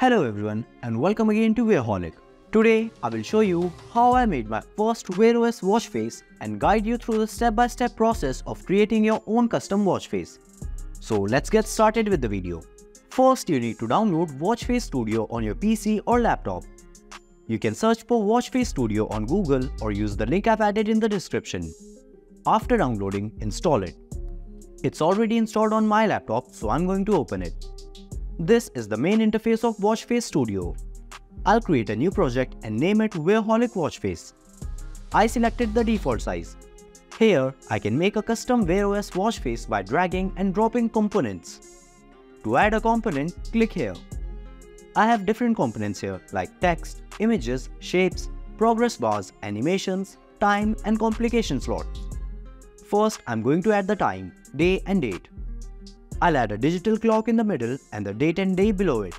Hello everyone and welcome again to Wearholic. Today I will show you how I made my first Wear OS watch face and guide you through the step-by-step -step process of creating your own custom watch face. So let's get started with the video. First you need to download Watch Face Studio on your PC or laptop. You can search for Watch Face Studio on Google or use the link I've added in the description. After downloading, install it. It's already installed on my laptop so I'm going to open it. This is the main interface of Watchface Studio. I'll create a new project and name it Wearholic Watchface. I selected the default size. Here, I can make a custom Wear OS watch face by dragging and dropping components. To add a component, click here. I have different components here like text, images, shapes, progress bars, animations, time and complication slots. First, I'm going to add the time, day and date. I'll add a digital clock in the middle and the date and day below it.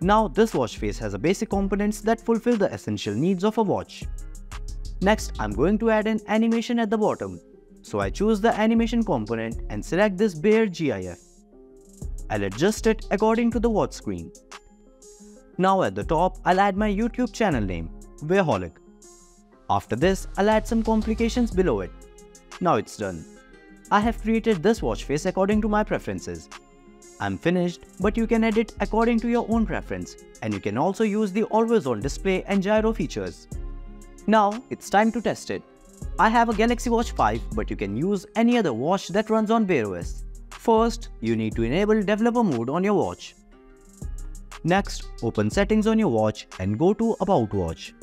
Now this watch face has a basic components that fulfill the essential needs of a watch. Next, I'm going to add an animation at the bottom. So I choose the animation component and select this bare GIF. I'll adjust it according to the watch screen. Now at the top, I'll add my YouTube channel name, Wearholic. After this, I'll add some complications below it. Now it's done. I have created this watch face according to my preferences. I'm finished, but you can edit according to your own preference and you can also use the always on display and gyro features. Now it's time to test it. I have a Galaxy Watch 5 but you can use any other watch that runs on Wear OS. First, you need to enable developer mode on your watch. Next, open settings on your watch and go to about watch.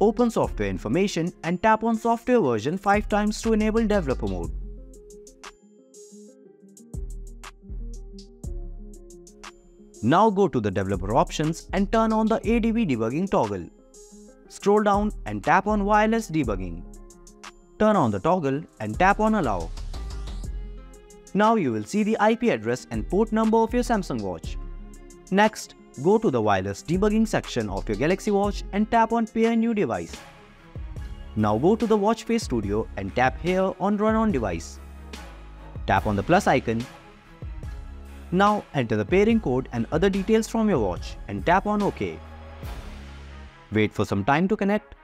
Open software information and tap on software version 5 times to enable developer mode. Now go to the developer options and turn on the ADB debugging toggle. Scroll down and tap on wireless debugging. Turn on the toggle and tap on allow. Now you will see the IP address and port number of your Samsung watch. Next, go to the wireless debugging section of your Galaxy Watch and tap on pair new device. Now go to the Watch Face Studio and tap here on run on device. Tap on the plus icon now enter the pairing code and other details from your watch and tap on OK. Wait for some time to connect.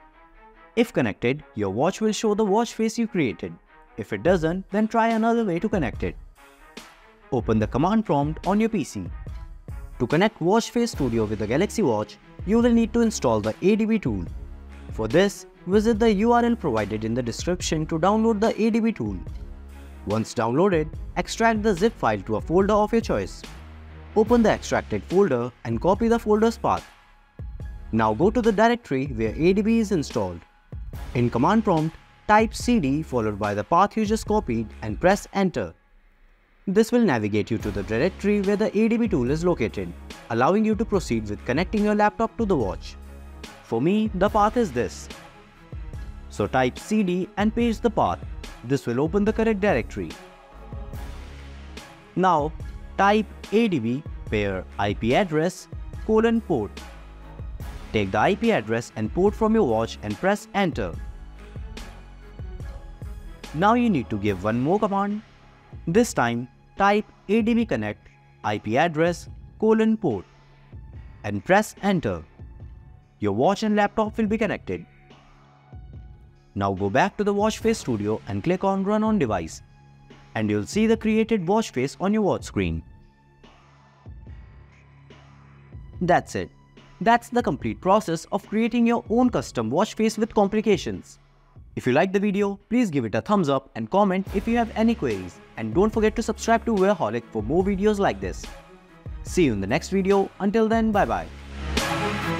If connected, your watch will show the watch face you created. If it doesn't, then try another way to connect it. Open the command prompt on your PC. To connect Watch Face Studio with the Galaxy Watch, you will need to install the ADB tool. For this, visit the URL provided in the description to download the ADB tool. Once downloaded, extract the zip file to a folder of your choice. Open the extracted folder and copy the folder's path. Now go to the directory where ADB is installed. In command prompt, type cd followed by the path you just copied and press enter. This will navigate you to the directory where the ADB tool is located, allowing you to proceed with connecting your laptop to the watch. For me, the path is this. So type cd and paste the path this will open the correct directory. Now type adb pair IP address colon port. Take the IP address and port from your watch and press enter. Now you need to give one more command. This time type adb connect IP address colon port and press enter. Your watch and laptop will be connected. Now go back to the watch face studio and click on run on device and you'll see the created watch face on your watch screen. That's it. That's the complete process of creating your own custom watch face with complications. If you liked the video, please give it a thumbs up and comment if you have any queries. And don't forget to subscribe to Wearholic for more videos like this. See you in the next video. Until then, bye bye.